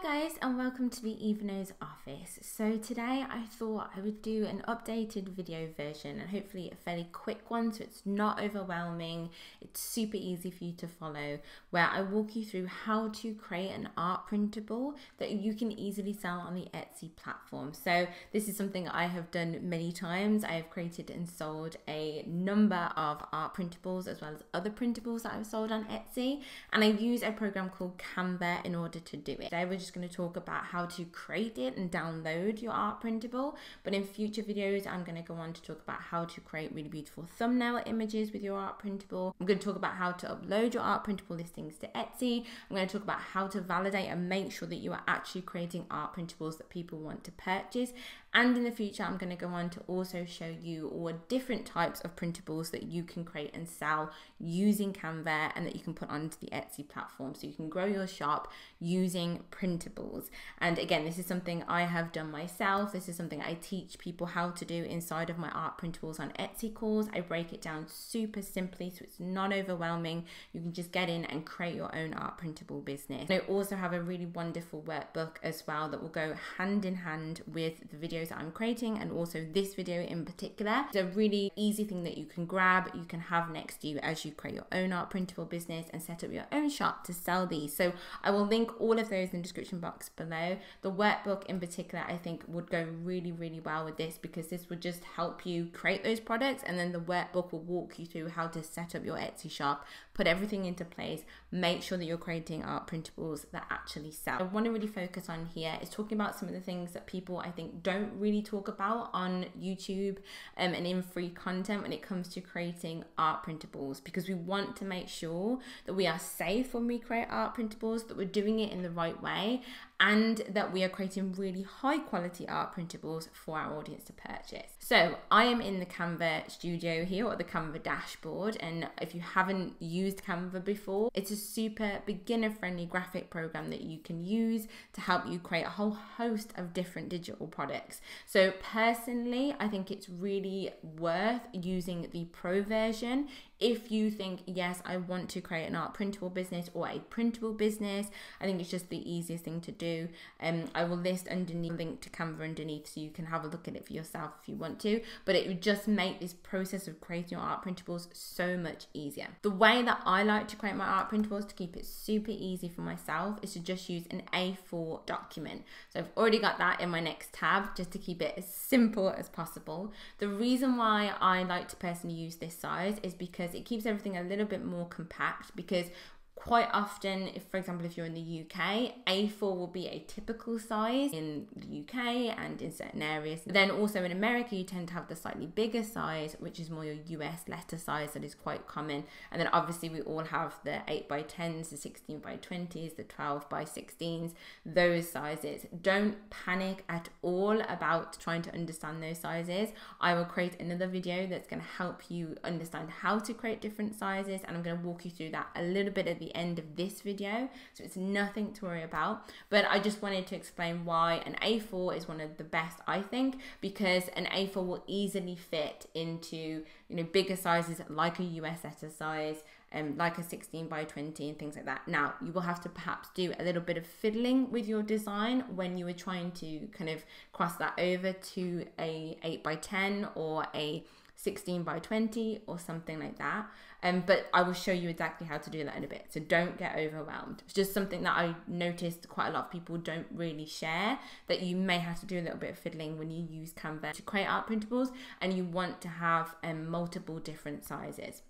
Hi guys and welcome to the Evaknows office. So today I thought I would do an updated video version and hopefully a fairly quick one so it's not overwhelming, it's super easy for you to follow where I walk you through how to create an art printable that you can easily sell on the Etsy platform. So this is something I have done many times. I have created and sold a number of art printables as well as other printables that I've sold on Etsy and I use a program called Canva in order to do it. Today we're just going to talk about how to create it and download your art printable. But in future videos, I'm going to go on to talk about how to create really beautiful thumbnail images with your art printable. I'm going to talk about how to upload your art printable listings to Etsy. I'm going to talk about how to validate and make sure that you are actually creating art printables that people want to purchase. And in the future, I'm going to go on to also show you all different types of printables that you can create and sell using Canva and that you can put onto the Etsy platform. So you can grow your shop using printables. And again, this is something I have done myself. This is something I teach people how to do inside of my art printables on Etsy calls. I break it down super simply so it's not overwhelming. You can just get in and create your own art printable business. And I also have a really wonderful workbook as well that will go hand in hand with the video videos that I'm creating and also this video in particular. It's a really easy thing that you can grab, you can have next to you as you create your own art printable business and set up your own shop to sell these. So I will link all of those in the description box below. The workbook in particular, I think would go really, really well with this because this would just help you create those products and then the workbook will walk you through how to set up your Etsy shop, put everything into place, make sure that you're creating art printables that actually sell. I want to really focus on here is talking about some of the things that people I think don't really talk about on YouTube um, and in free content when it comes to creating art printables because we want to make sure that we are safe when we create art printables, that we're doing it in the right way, and that we are creating really high quality art printables for our audience to purchase. So I am in the Canva studio here or the Canva dashboard and if you haven't used Canva before, it's a super beginner friendly graphic program that you can use to help you create a whole host of different digital products. So personally, I think it's really worth using the pro version if you think, yes, I want to create an art printable business or a printable business, I think it's just the easiest thing to do. Um, I will list underneath link to Canva underneath so you can have a look at it for yourself if you want to. But it would just make this process of creating your art printables so much easier. The way that I like to create my art printables to keep it super easy for myself is to just use an A4 document. So I've already got that in my next tab just to keep it as simple as possible. The reason why I like to personally use this size is because it keeps everything a little bit more compact because quite often if for example if you're in the UK A4 will be a typical size in the UK and in certain areas. Then also in America you tend to have the slightly bigger size which is more your US letter size that is quite common. And then obviously we all have the 8 by 10s the 16 by 20s the 12 by 16s those sizes. Don't panic at all about trying to understand those sizes. I will create another video that's going to help you understand how to create different sizes and I'm going to walk you through that a little bit at the end of this video, so it's nothing to worry about. But I just wanted to explain why an A4 is one of the best, I think, because an A4 will easily fit into you know bigger sizes like a US letter size. Um, like a 16 by 20 and things like that. Now, you will have to perhaps do a little bit of fiddling with your design when you are trying to kind of cross that over to a 8 by 10 or a 16 by 20 or something like that. Um, but I will show you exactly how to do that in a bit. So don't get overwhelmed. It's just something that I noticed quite a lot of people don't really share that you may have to do a little bit of fiddling when you use Canva to create art printables and you want to have um, multiple different sizes.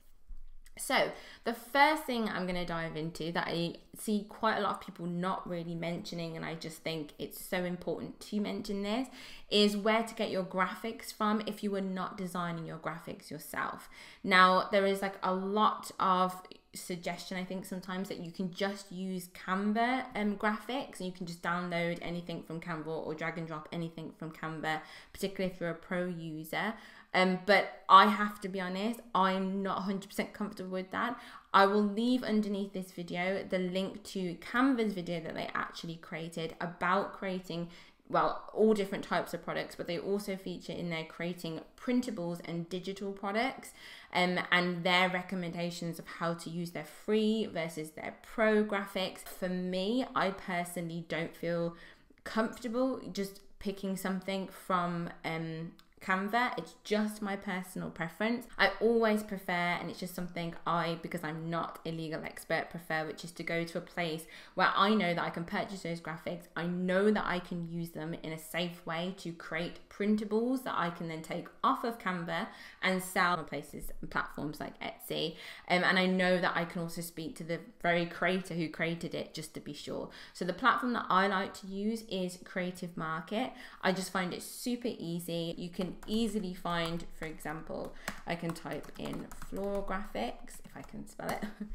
So, the first thing I'm going to dive into that I see quite a lot of people not really mentioning, and I just think it's so important to mention this, is where to get your graphics from if you were not designing your graphics yourself. Now, there is like a lot of suggestion I think sometimes that you can just use Canva um, graphics and you can just download anything from Canva or drag and drop anything from Canva, particularly if you're a pro user. Um, but I have to be honest, I'm not 100% comfortable with that. I will leave underneath this video the link to Canva's video that they actually created about creating well, all different types of products, but they also feature in there creating printables and digital products um, and their recommendations of how to use their free versus their pro graphics. For me, I personally don't feel comfortable just picking something from um, Canva. It's just my personal preference. I always prefer, and it's just something I, because I'm not a legal expert, prefer, which is to go to a place where I know that I can purchase those graphics. I know that I can use them in a safe way to create printables that I can then take off of Canva and sell on places and platforms like Etsy. Um, and I know that I can also speak to the very creator who created it just to be sure. So the platform that I like to use is Creative Market. I just find it super easy. You can easily find, for example, I can type in floor graphics, if I can spell it.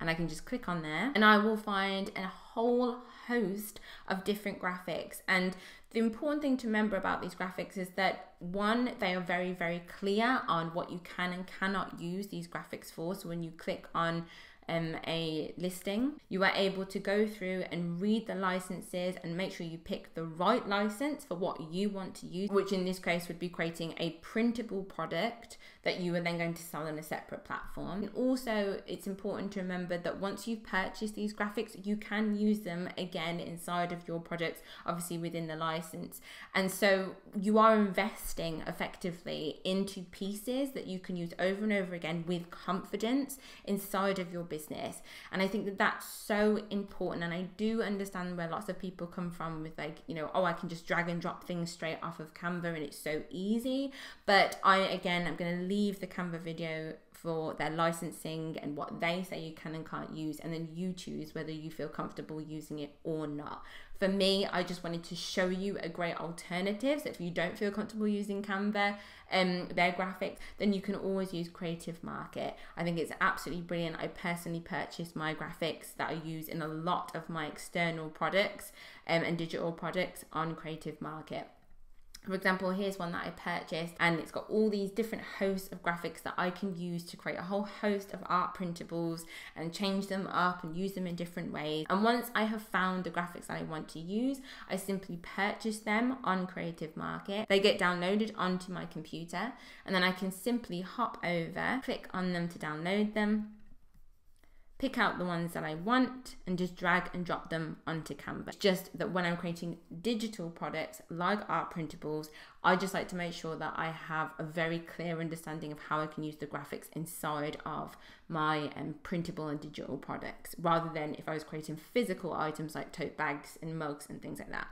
and I can just click on there and I will find a whole host of different graphics. And the important thing to remember about these graphics is that one, they are very, very clear on what you can and cannot use these graphics for. So when you click on um, a listing, you are able to go through and read the licenses and make sure you pick the right license for what you want to use, which in this case would be creating a printable product that you are then going to sell on a separate platform. And also, it's important to remember that once you've purchased these graphics, you can use them again inside of your projects, obviously within the license. And so you are investing effectively into pieces that you can use over and over again with confidence inside of your business. And I think that that's so important. And I do understand where lots of people come from with like, you know, oh, I can just drag and drop things straight off of Canva and it's so easy. But I, again, I'm going to leave the Canva video for their licensing and what they say you can and can't use, and then you choose whether you feel comfortable using it or not. For me, I just wanted to show you a great alternative. So if you don't feel comfortable using Canva, um, their graphics, then you can always use Creative Market. I think it's absolutely brilliant. I personally purchased my graphics that I use in a lot of my external products um, and digital products on Creative Market. For example, here's one that I purchased, and it's got all these different hosts of graphics that I can use to create a whole host of art printables and change them up and use them in different ways. And once I have found the graphics that I want to use, I simply purchase them on Creative Market. They get downloaded onto my computer, and then I can simply hop over, click on them to download them, pick out the ones that I want and just drag and drop them onto Canva. It's just that when I'm creating digital products like art printables, I just like to make sure that I have a very clear understanding of how I can use the graphics inside of my um, printable and digital products rather than if I was creating physical items like tote bags and mugs and things like that.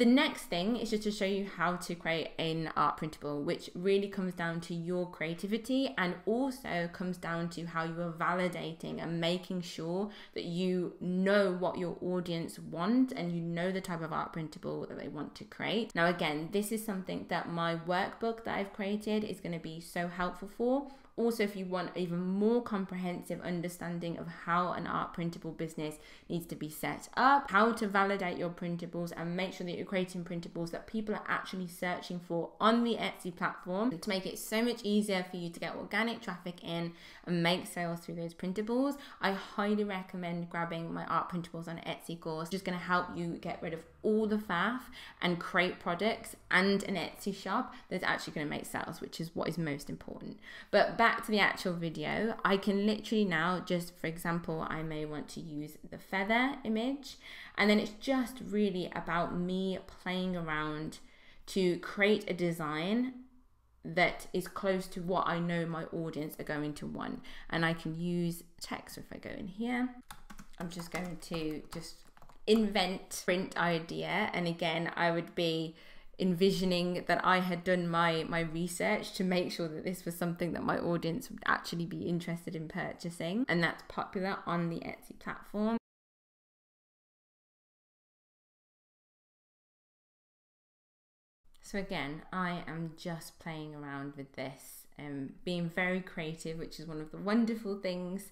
The next thing is just to show you how to create an art printable, which really comes down to your creativity and also comes down to how you are validating and making sure that you know what your audience want and you know the type of art printable that they want to create. Now, again, this is something that my workbook that I've created is going to be so helpful for also, if you want even more comprehensive understanding of how an art printable business needs to be set up, how to validate your printables, and make sure that you're creating printables that people are actually searching for on the Etsy platform to make it so much easier for you to get organic traffic in and make sales through those printables, I highly recommend grabbing my art printables on Etsy course. It's just going to help you get rid of all the faff and create products and an Etsy shop that's actually going to make sales, which is what is most important. But back to the actual video, I can literally now just, for example, I may want to use the feather image, and then it's just really about me playing around to create a design that is close to what I know my audience are going to want. And I can use text. So if I go in here, I'm just going to just invent print idea and again i would be envisioning that i had done my my research to make sure that this was something that my audience would actually be interested in purchasing and that's popular on the etsy platform. So again i am just playing around with this and um, being very creative which is one of the wonderful things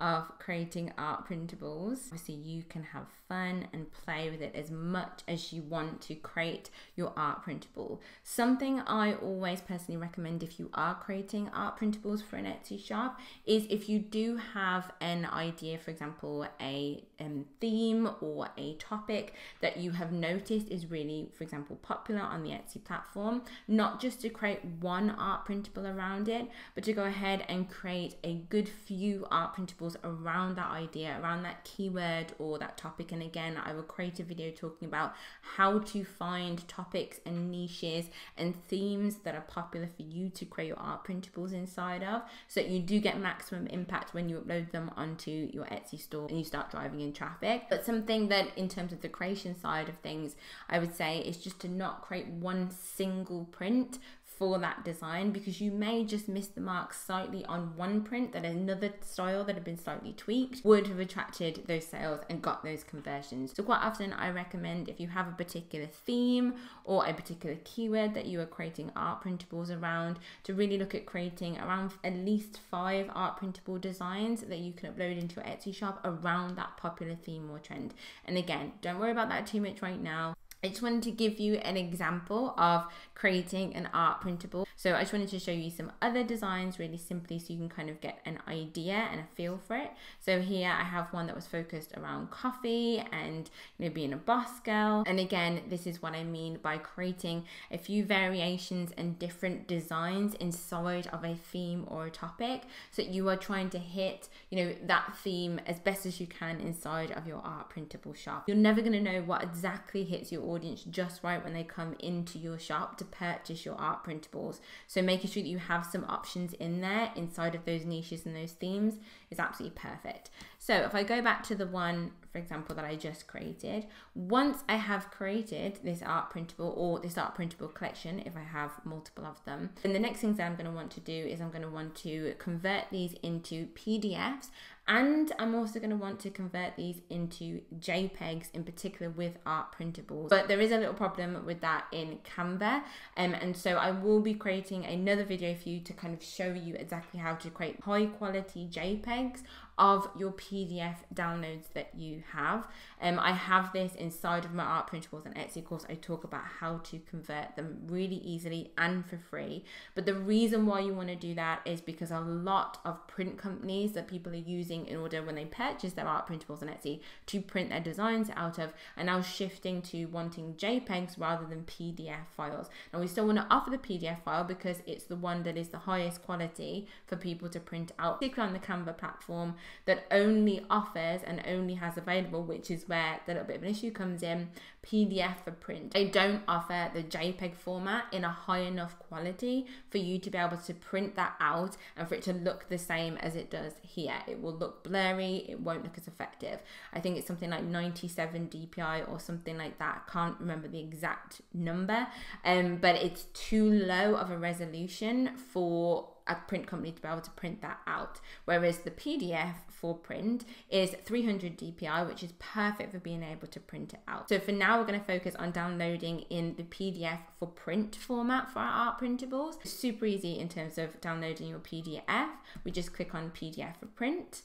of creating art printables. Obviously, you can have fun and play with it as much as you want to create your art printable. Something I always personally recommend if you are creating art printables for an Etsy shop is if you do have an idea, for example, a um, theme or a topic that you have noticed is really, for example, popular on the Etsy platform, not just to create one art printable around it, but to go ahead and create a good few art printables around that idea, around that keyword or that topic. And again, I will create a video talking about how to find topics and niches and themes that are popular for you to create your art printables inside of so that you do get maximum impact when you upload them onto your Etsy store and you start driving in traffic. But something that, in terms of the creation side of things, I would say is just to not create one single print for that design because you may just miss the mark slightly on one print that another style that had been slightly tweaked would have attracted those sales and got those conversions. So quite often I recommend if you have a particular theme or a particular keyword that you are creating art printables around to really look at creating around at least five art printable designs that you can upload into your Etsy shop around that popular theme or trend. And again, don't worry about that too much right now. I just wanted to give you an example of creating an art printable. So I just wanted to show you some other designs really simply so you can kind of get an idea and a feel for it. So here I have one that was focused around coffee and you know being a boss girl. And again, this is what I mean by creating a few variations and different designs inside of a theme or a topic so you are trying to hit, you know, that theme as best as you can inside of your art printable shop. You're never going to know what exactly hits your audience just right when they come into your shop to purchase your art printables. So making sure that you have some options in there inside of those niches and those themes is absolutely perfect. So if I go back to the one, for example, that I just created, once I have created this art printable or this art printable collection, if I have multiple of them, then the next things that I'm going to want to do is I'm going to want to convert these into PDFs and I'm also going to want to convert these into JPEGs in particular with art printables. But there is a little problem with that in Canva. Um, and so I will be creating another video for you to kind of show you exactly how to create high quality JPEGs of your PDF downloads that you have. Um, I have this inside of my art printables and Etsy course. I talk about how to convert them really easily and for free. But the reason why you want to do that is because a lot of print companies that people are using in order when they purchase their art printables on Etsy to print their designs out of are now shifting to wanting JPEGs rather than PDF files. Now we still want to offer the PDF file because it's the one that is the highest quality for people to print out, particularly on the Canva platform that only offers and only has available, which is where the little bit of an issue comes in, PDF for print. They don't offer the JPEG format in a high enough quality for you to be able to print that out and for it to look the same as it does here. It will look blurry, it won't look as effective. I think it's something like 97 DPI or something like that. I can't remember the exact number, um, but it's too low of a resolution for a print company to be able to print that out. Whereas the PDF for print is 300 DPI, which is perfect for being able to print it out. So for now, we're going to focus on downloading in the PDF for print format for our art printables. It's super easy in terms of downloading your PDF. We just click on PDF for print.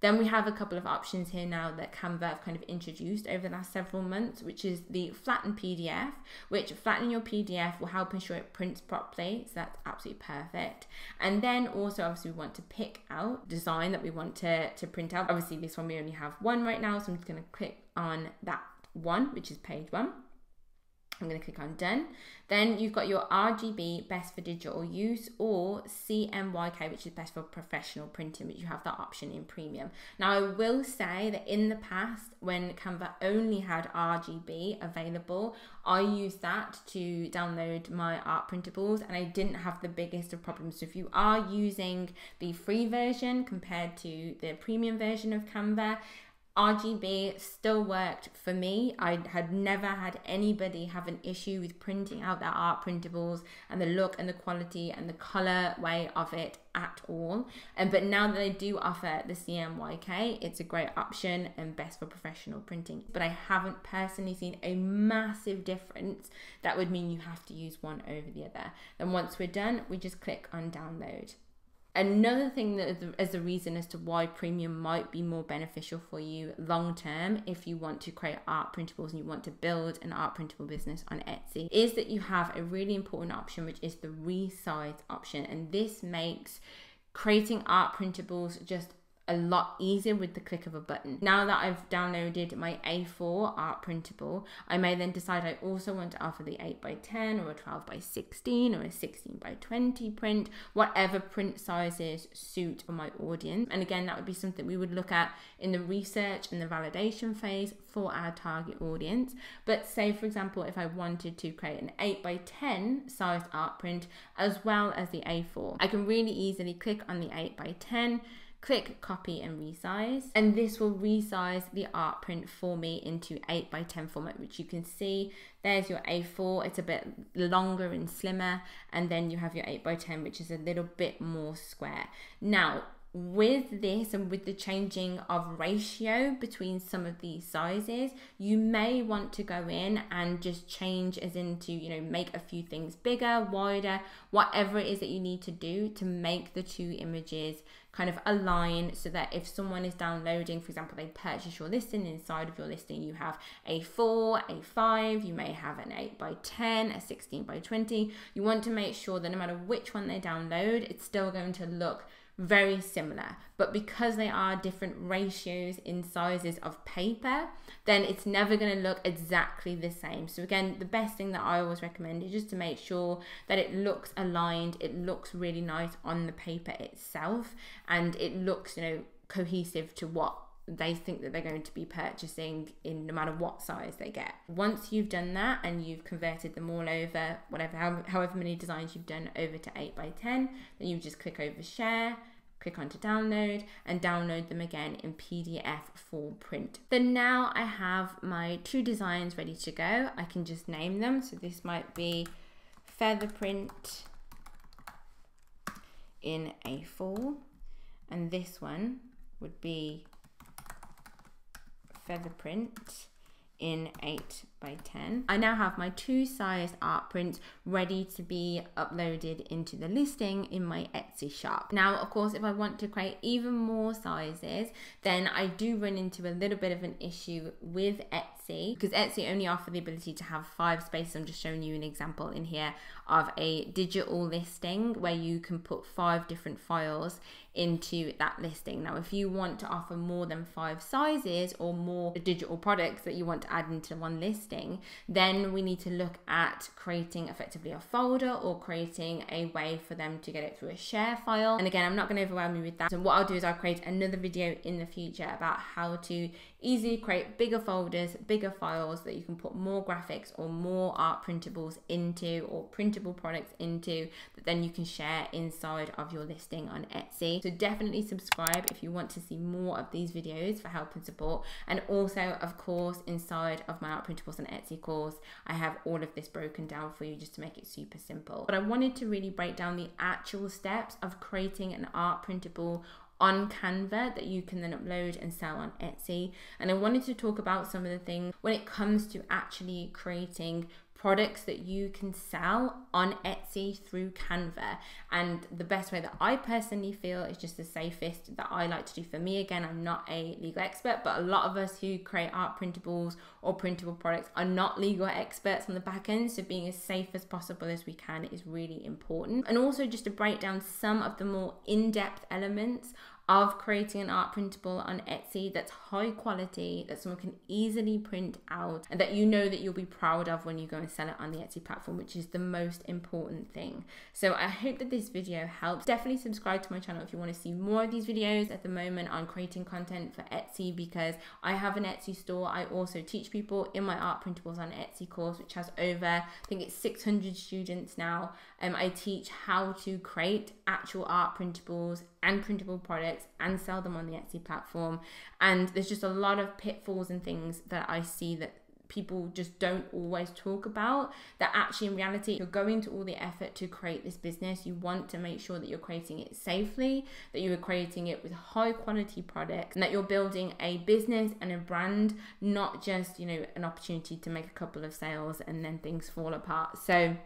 Then we have a couple of options here now that Canva have kind of introduced over the last several months, which is the flatten PDF, which flattening your PDF will help ensure it prints properly. So that's absolutely perfect. And then also obviously we want to pick out design that we want to, to print out. Obviously this one we only have one right now, so I'm just gonna click on that one, which is page one. I'm going to click on done. Then you've got your RGB best for digital use or CMYK which is best for professional printing but you have that option in premium. Now I will say that in the past when Canva only had RGB available I used that to download my art printables and I didn't have the biggest of problems. So if you are using the free version compared to the premium version of Canva RGB still worked for me. I had never had anybody have an issue with printing out their art printables and the look and the quality and the color way of it at all. And but now that they do offer the CMYK, it's a great option and best for professional printing. But I haven't personally seen a massive difference that would mean you have to use one over the other. Then once we're done, we just click on download. Another thing that is a reason as to why premium might be more beneficial for you long term if you want to create art printables and you want to build an art printable business on Etsy is that you have a really important option which is the resize option. And this makes creating art printables just a lot easier with the click of a button. Now that I've downloaded my A4 art printable, I may then decide I also want to offer the 8 by 10 or a 12 by 16 or a 16 by 20 print, whatever print sizes suit my audience. And again, that would be something we would look at in the research and the validation phase for our target audience. But say, for example, if I wanted to create an 8 by 10 sized art print as well as the A4, I can really easily click on the 8 by 10 click copy and resize. And this will resize the art print for me into 8 by 10 format which you can see there's your A4 it's a bit longer and slimmer. And then you have your 8 by 10 which is a little bit more square. Now with this and with the changing of ratio between some of these sizes, you may want to go in and just change as into, you know, make a few things bigger, wider, whatever it is that you need to do to make the two images kind of align so that if someone is downloading, for example, they purchase your listing, inside of your listing you have a 4, a 5, you may have an 8 by 10, a 16 by 20. You want to make sure that no matter which one they download, it's still going to look very similar, but because they are different ratios in sizes of paper, then it's never going to look exactly the same. So, again, the best thing that I always recommend is just to make sure that it looks aligned, it looks really nice on the paper itself, and it looks, you know, cohesive to what they think that they're going to be purchasing in no matter what size they get. Once you've done that and you've converted them all over, whatever, however many designs you've done over to 8 by 10 then you just click over share, click onto download and download them again in PDF for print. Then now I have my two designs ready to go. I can just name them. So this might be feather print in A4 and this one would be feather print in 8 by 10. I now have my two sized art prints ready to be uploaded into the listing in my Etsy shop. Now, of course, if I want to create even more sizes, then I do run into a little bit of an issue with Etsy because Etsy only offer the ability to have five spaces. I'm just showing you an example in here of a digital listing where you can put five different files into that listing. Now, if you want to offer more than five sizes or more digital products that you want to add into one listing, then we need to look at creating effectively a folder or creating a way for them to get it through a share file. And again, I'm not going to overwhelm you with that. So what I'll do is I'll create another video in the future about how to easily create bigger folders, bigger files that you can put more graphics or more art printables into or printable products into that then you can share inside of your listing on Etsy. So definitely subscribe if you want to see more of these videos for help and support. And also, of course, inside of my art printables on Etsy course, I have all of this broken down for you just to make it super simple. But I wanted to really break down the actual steps of creating an art printable on Canva that you can then upload and sell on Etsy. And I wanted to talk about some of the things when it comes to actually creating products that you can sell on Etsy through Canva. And the best way that I personally feel is just the safest that I like to do for me. Again, I'm not a legal expert, but a lot of us who create art printables or printable products are not legal experts on the back end. So being as safe as possible as we can is really important. And also just to break down some of the more in-depth elements of creating an art printable on Etsy that's high quality, that someone can easily print out, and that you know that you'll be proud of when you go and sell it on the Etsy platform, which is the most important thing. So I hope that this video helps. Definitely subscribe to my channel if you want to see more of these videos at the moment on creating content for Etsy because I have an Etsy store. I also teach people in my art printables on Etsy course, which has over, I think it's 600 students now. Um, I teach how to create actual art printables and printable products and sell them on the Etsy platform. And there's just a lot of pitfalls and things that I see that people just don't always talk about that actually in reality you're going to all the effort to create this business you want to make sure that you're creating it safely that you are creating it with high quality products and that you're building a business and a brand not just you know an opportunity to make a couple of sales and then things fall apart so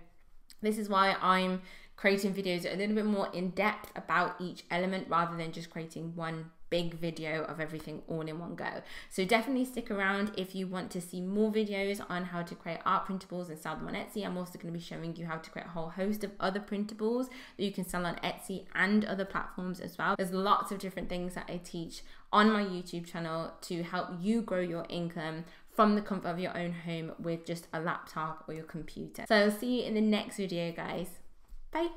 this is why I'm creating videos a little bit more in depth about each element rather than just creating one big video of everything all in one go. So definitely stick around if you want to see more videos on how to create art printables and sell them on Etsy. I'm also going to be showing you how to create a whole host of other printables that you can sell on Etsy and other platforms as well. There's lots of different things that I teach on my YouTube channel to help you grow your income from the comfort of your own home with just a laptop or your computer. So I'll see you in the next video guys. Bye.